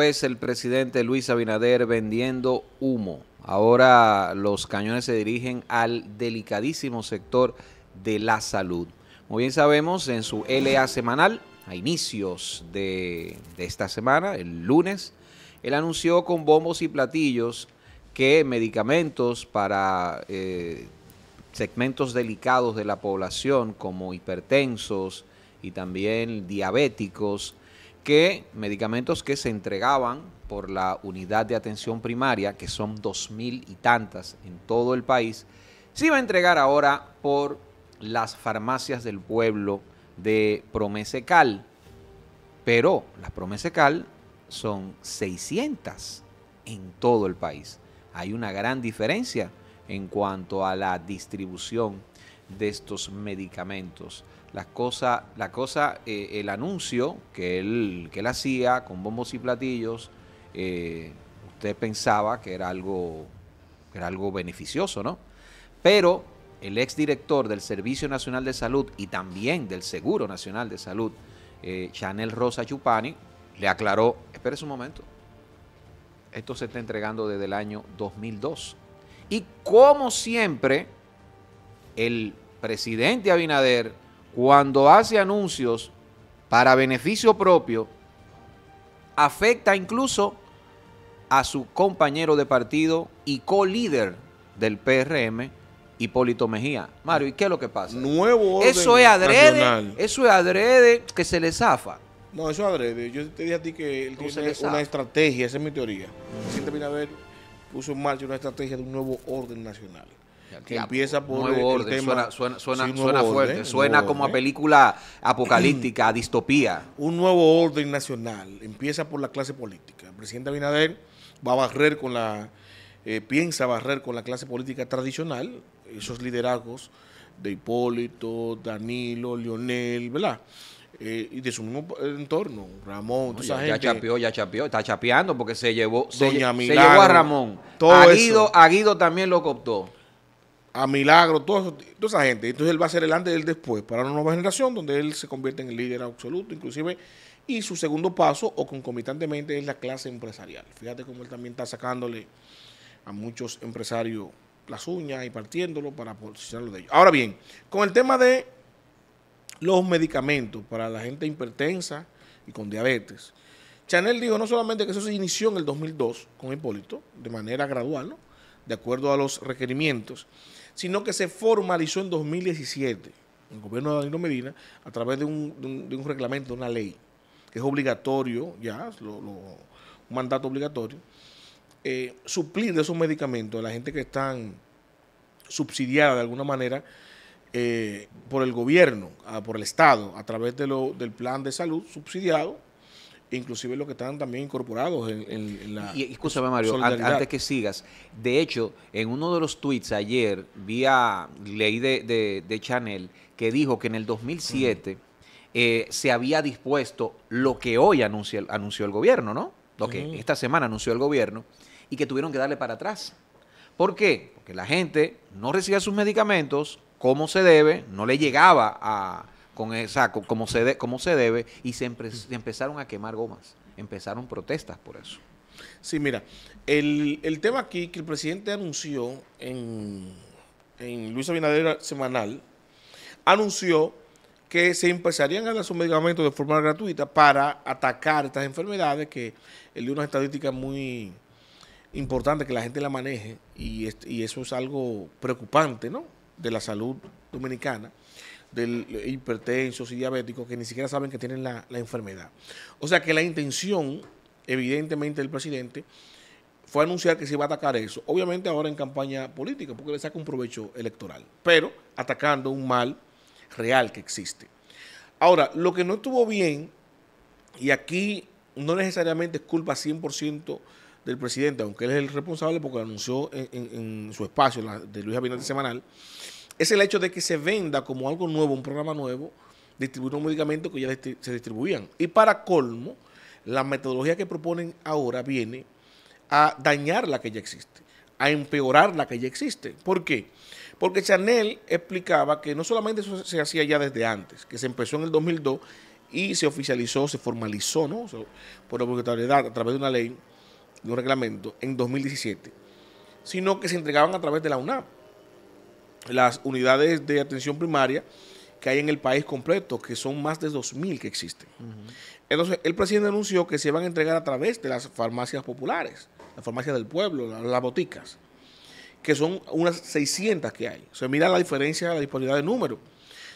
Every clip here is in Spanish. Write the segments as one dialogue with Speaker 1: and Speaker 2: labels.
Speaker 1: el presidente Luis Abinader vendiendo humo. Ahora los cañones se dirigen al delicadísimo sector de la salud. Muy bien sabemos, en su LA semanal, a inicios de, esta semana, el lunes, él anunció con bombos y platillos que medicamentos para eh, segmentos delicados de la población como hipertensos y también diabéticos, que medicamentos que se entregaban por la unidad de atención primaria, que son dos mil y tantas en todo el país, se iba a entregar ahora por las farmacias del pueblo de Promesecal. Pero las Promesecal son 600 en todo el país. Hay una gran diferencia en cuanto a la distribución de estos medicamentos. La cosa, la cosa eh, el anuncio que él, que él hacía con bombos y platillos, eh, usted pensaba que era algo, era algo beneficioso, ¿no? Pero el exdirector del Servicio Nacional de Salud y también del Seguro Nacional de Salud, eh, Chanel Rosa Chupani, le aclaró, espérese un momento, esto se está entregando desde el año 2002. Y como siempre, el presidente Abinader, cuando hace anuncios para beneficio propio, afecta incluso a su compañero de partido y co-líder del PRM, Hipólito Mejía. Mario, ¿y qué es lo que pasa?
Speaker 2: Nuevo
Speaker 1: orden Eso es adrede, eso es adrede que se le zafa.
Speaker 2: No, eso es adrede. Yo te dije a ti que él tiene una estrategia, esa es mi teoría. El presidente Abinader puso en marcha una estrategia de un nuevo orden nacional. Que empieza por
Speaker 1: nuevo orden. suena, suena, fuerte, suena como a película apocalíptica, a distopía.
Speaker 2: Un nuevo orden nacional. Empieza por la clase política. El presidente Abinader va a barrer con la, eh, piensa barrer con la clase política tradicional, esos liderazgos de Hipólito, Danilo, Lionel, ¿verdad? Eh, y de su mismo entorno, Ramón,
Speaker 1: ya, gente. ya chapeó, ya chapeó, está chapeando porque se llevó, se, llevó a Ramón. Todo a, Guido, a Guido también lo cooptó.
Speaker 2: A Milagro, toda esa gente. Entonces él va a ser el antes y el después para una nueva generación donde él se convierte en el líder absoluto, inclusive. Y su segundo paso, o concomitantemente, es la clase empresarial. Fíjate cómo él también está sacándole a muchos empresarios las uñas y partiéndolo para posicionarlo de ellos. Ahora bien, con el tema de los medicamentos para la gente hipertensa y con diabetes. Chanel dijo no solamente que eso se inició en el 2002 con Hipólito, de manera gradual, de acuerdo a los requerimientos, sino que se formalizó en 2017 en el gobierno de Danilo Medina a través de un, reglamento, de una ley, que es obligatorio, ya, un mandato obligatorio, eh, suplir de esos medicamentos a la gente que están subsidiada de alguna manera eh, por el gobierno, por el Estado, a través de lo, del plan de salud subsidiado, inclusive los que están también incorporados en, la...
Speaker 1: Y, escúchame Mario, antes que sigas, de hecho, en uno de los tweets ayer, vía, leí de, de, Chanel, que dijo que en el 2007 eh, se había dispuesto lo que hoy anunció, anunció el gobierno, ¿no? Lo que esta semana anunció el gobierno, y que tuvieron que darle para atrás. ¿Por qué? Porque la gente no recibía sus medicamentos, como se debe, no le llegaba a, con esa, como, se como se debe y se, empezaron a quemar gomas. Empezaron protestas por eso.
Speaker 2: Sí, mira, el, tema aquí que el presidente anunció en, en Luis Abinader Semanal, anunció que se empezarían a dar sus medicamentos de forma gratuita para atacar estas enfermedades que él dio una estadística muy importante que la gente la maneje y, y eso es algo preocupante, ¿no? de la salud dominicana, del hipertensos y diabéticos que ni siquiera saben que tienen la, enfermedad. O sea que la intención, evidentemente, del presidente fue anunciar que se iba a atacar eso. Obviamente ahora en campaña política, porque le saca un provecho electoral, pero atacando un mal real que existe. Ahora, lo que no estuvo bien, y aquí no necesariamente es culpa 100% del presidente, aunque él es el responsable porque anunció en, su espacio de Luis Abinader Semanal, es el hecho de que se venda como algo nuevo, un programa nuevo, distribuir un medicamento que ya se distribuían. Y para colmo, la metodología que proponen ahora viene a dañar la que ya existe, a empeorar la que ya existe. ¿Por qué? Porque Chanel explicaba que no solamente eso se hacía ya desde antes, que se empezó en el 2002 y se oficializó, se formalizó, ¿no? por obligatoriedad a través de una ley, de un reglamento, en 2017, sino que se entregaban a través de la UNAP. Las unidades de atención primaria que hay en el país completo, que son más de 2.000 que existen. Entonces, el presidente anunció que se van a entregar a través de las farmacias populares, las farmacias del pueblo, las, boticas, que son unas 600 que hay. O sea, mira la diferencia, la disponibilidad de número.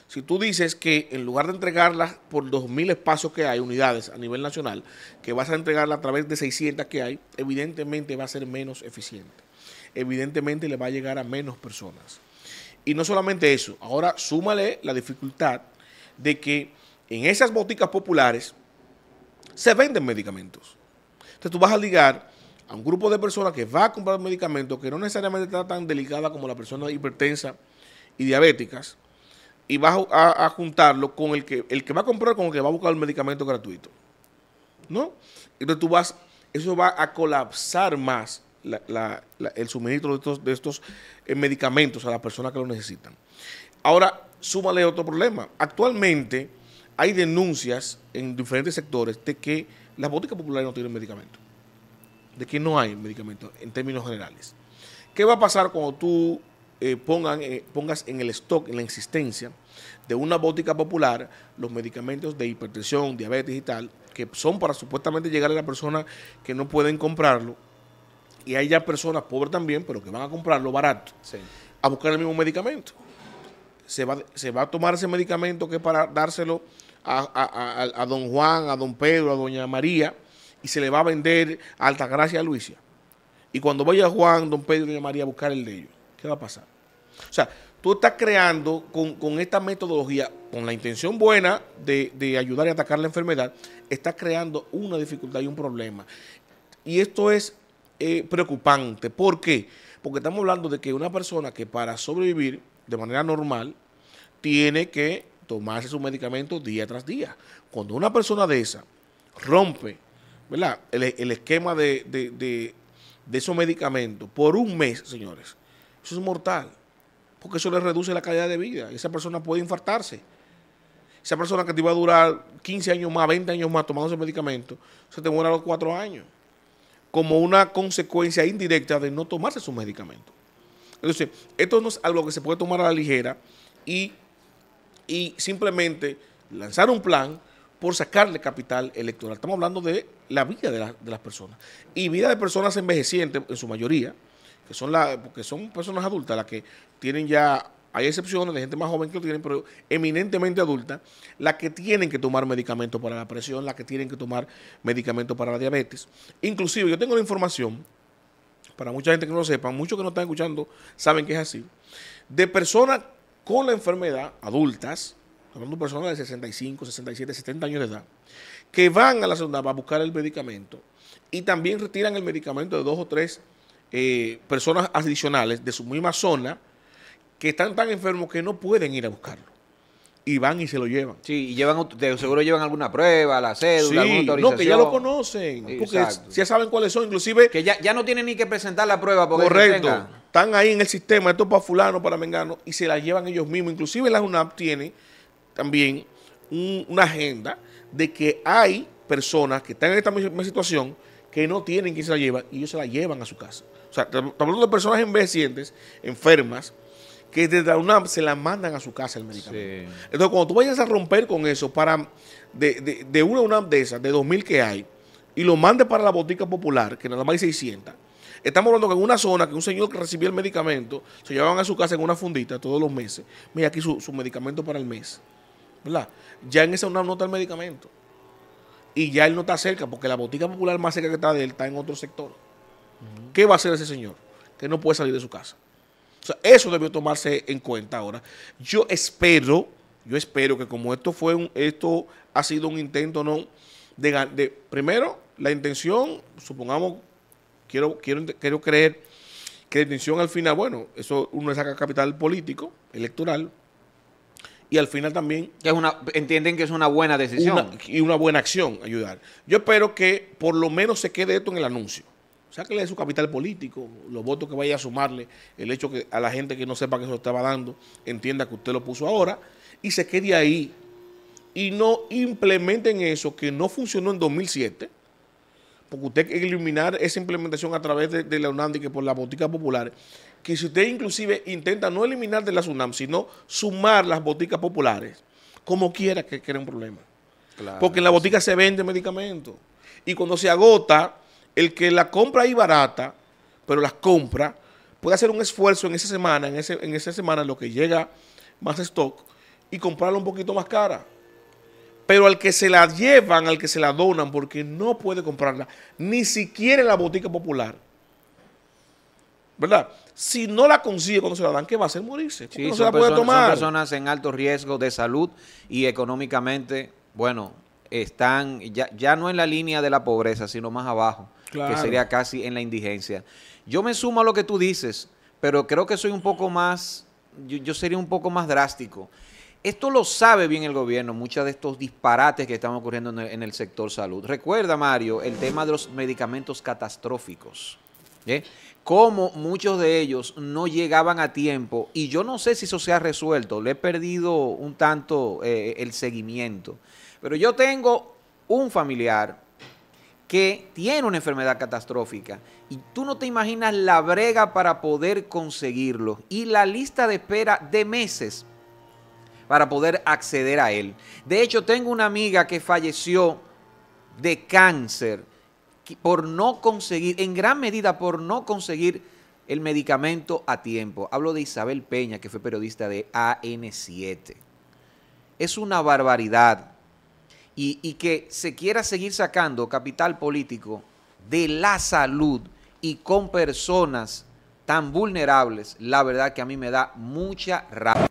Speaker 2: Si tú dices que en lugar de entregarlas por 2.000 espacios que hay, unidades a nivel nacional, que vas a entregarla a través de 600 que hay, evidentemente va a ser menos eficiente. Evidentemente le va a llegar a menos personas. Y no solamente eso, ahora súmale la dificultad de que en esas boticas populares se venden medicamentos. Entonces tú vas a ligar a un grupo de personas que va a comprar medicamentos que no necesariamente está tan delicada como la persona hipertensa y diabéticas, y vas a, juntarlo con el que, el que va a comprar con el que va a buscar el medicamento gratuito. ¿No? Entonces tú vas, eso va a colapsar más el suministro de estos, eh, medicamentos a las personas que lo necesitan. Ahora, súmale otro problema. Actualmente hay denuncias en diferentes sectores de que las boticas populares no tienen medicamentos, de que no hay medicamentos en términos generales. ¿Qué va a pasar cuando tú eh, eh, pongas en el stock, en la existencia de una botica popular, los medicamentos de hipertensión, diabetes y tal, que son para supuestamente llegar a la persona que no pueden comprarlo, y hay ya personas pobres también, pero que van a comprarlo barato, a buscar el mismo medicamento. Se va, se va a tomar ese medicamento que es para dárselo a, don Juan, a don Pedro, a doña María, y se le va a vender a Altagracia a Luisia. Y cuando vaya Juan, don Pedro y doña María a buscar el de ellos, ¿qué va a pasar? O sea, tú estás creando con, esta metodología, con la intención buena de, de ayudar a atacar la enfermedad, estás creando una dificultad y un problema. Y esto es preocupante. ¿Por qué? Porque estamos hablando de que una persona que para sobrevivir de manera normal tiene que tomarse su medicamento día tras día. Cuando una persona de esa rompe ¿verdad? El, esquema de, de, esos medicamentos por un mes, señores, eso es mortal. Porque eso le reduce la calidad de vida. Esa persona puede infartarse. Esa persona que te iba a durar 15 años más, 20 años más tomando ese medicamento, se te muere a los 4 años como una consecuencia indirecta de no tomarse su medicamento. Entonces, esto no es algo que se puede tomar a la ligera y, y simplemente lanzar un plan por sacarle capital electoral. Estamos hablando de la vida de, de las personas. Y vida de personas envejecientes, en su mayoría, que son, la, porque son personas adultas las que tienen ya hay excepciones de gente más joven que lo tienen, pero eminentemente adulta, las que tienen que tomar medicamentos para la presión, las que tienen que tomar medicamentos para la diabetes. Inclusive, yo tengo la información, para mucha gente que no lo sepa, muchos que no están escuchando saben que es así, de personas con la enfermedad, adultas, hablando de personas de 65, 67, 70 años de edad, que van a la zona a buscar el medicamento y también retiran el medicamento de dos o tres eh, personas adicionales de su misma zona, que están tan enfermos que no pueden ir a buscarlo. Y van y se lo llevan.
Speaker 1: Sí, y llevan, seguro llevan alguna prueba, la cédula, alguna autorización.
Speaker 2: No, que ya lo conocen, porque ya saben cuáles son, inclusive...
Speaker 1: Que ya, ya no tienen ni que presentar la prueba
Speaker 2: porque Correcto. Están ahí en el sistema, esto para fulano, para mengano, y se la llevan ellos mismos. Inclusive la UNAP tiene también una agenda de que hay personas que están en esta misma situación que no tienen quien se la lleva y ellos se la llevan a su casa. O sea, estamos hablando de personas envejecientes, enfermas, que desde la UNAM se la mandan a su casa el medicamento. Entonces, cuando tú vayas a romper con eso, para de, de, una UNAM de esas, de 2.000 que hay, y lo mandes para la botica popular, que nada más hay 600, estamos hablando que en una zona que un señor que recibía el medicamento, se llevaban a su casa en una fundita todos los meses. Mira aquí su, medicamento para el mes. ¿Verdad? Ya en esa UNAM no está el medicamento. Y ya él no está cerca, porque la botica popular más cerca que está de él está en otro sector. ¿Qué va a hacer ese señor? Que no puede salir de su casa. O sea, eso debió tomarse en cuenta ahora. Yo espero, yo espero que como esto fue un, esto ha sido un intento no de, de primero la intención, supongamos, quiero, quiero, quiero creer que la intención al final, bueno, eso uno saca capital político, electoral, y al final también...
Speaker 1: Que es una, entienden que es una buena decisión.
Speaker 2: y una buena acción, ayudar. Yo espero que por lo menos se quede esto en el anuncio sáquele de su capital político, los votos que vaya a sumarle, el hecho que a la gente que no sepa que eso estaba dando, entienda que usted lo puso ahora y se quede ahí. y no implementen eso que no funcionó en 2007, porque usted que eliminar esa implementación a través de, la UNAM y que por la botica populares, que si usted inclusive intenta no eliminar de la UNAM, sino sumar las boticas populares, como quiera que quede un problema. porque en la botica se vende medicamento. Y cuando se agota, el que la compra ahí barata, pero las compra, puede hacer un esfuerzo en esa semana, en, ese, en esa semana lo que llega más stock, y comprarla un poquito más cara. Pero al que se la llevan, al que se la donan, porque no puede comprarla, ni siquiera en la botica popular. ¿Verdad? Si no la consigue cuando se la dan, ¿qué va a hacer? Morirse.
Speaker 1: Sí, no se la puede tomar. Son personas en alto riesgo de salud y económicamente, bueno, están ya, ya no en la línea de la pobreza, sino más abajo, que sería casi en la indigencia. Yo me sumo a lo que tú dices, pero creo que soy un poco más, yo sería un poco más drástico. Esto lo sabe bien el gobierno, muchos de estos disparates que están ocurriendo en el, sector salud. Recuerda, Mario, el tema de los medicamentos catastróficos. ¿eh? Cómo muchos de ellos no llegaban a tiempo y yo no sé si eso se ha resuelto. Le he perdido un tanto eh, el seguimiento. Pero yo tengo un familiar que tiene una enfermedad catastrófica y tú no te imaginas la brega para poder conseguirlo y la lista de espera de meses para poder acceder a él. De hecho, tengo una amiga que falleció de cáncer por no conseguir, en gran medida por no conseguir el medicamento a tiempo. Hablo de Isabel Peña, que fue periodista de AN7. Es una barbaridad. Y, que se quiera seguir sacando capital político de la salud y con personas tan vulnerables, la verdad que a mí me da mucha rabia.